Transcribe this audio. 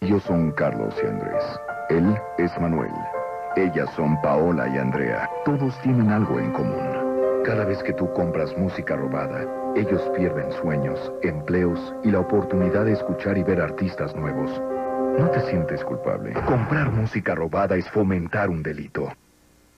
Ellos son Carlos y Andrés. Él es Manuel. Ellas son Paola y Andrea. Todos tienen algo en común. Cada vez que tú compras música robada, ellos pierden sueños, empleos y la oportunidad de escuchar y ver artistas nuevos. No te sientes culpable. Comprar música robada es fomentar un delito.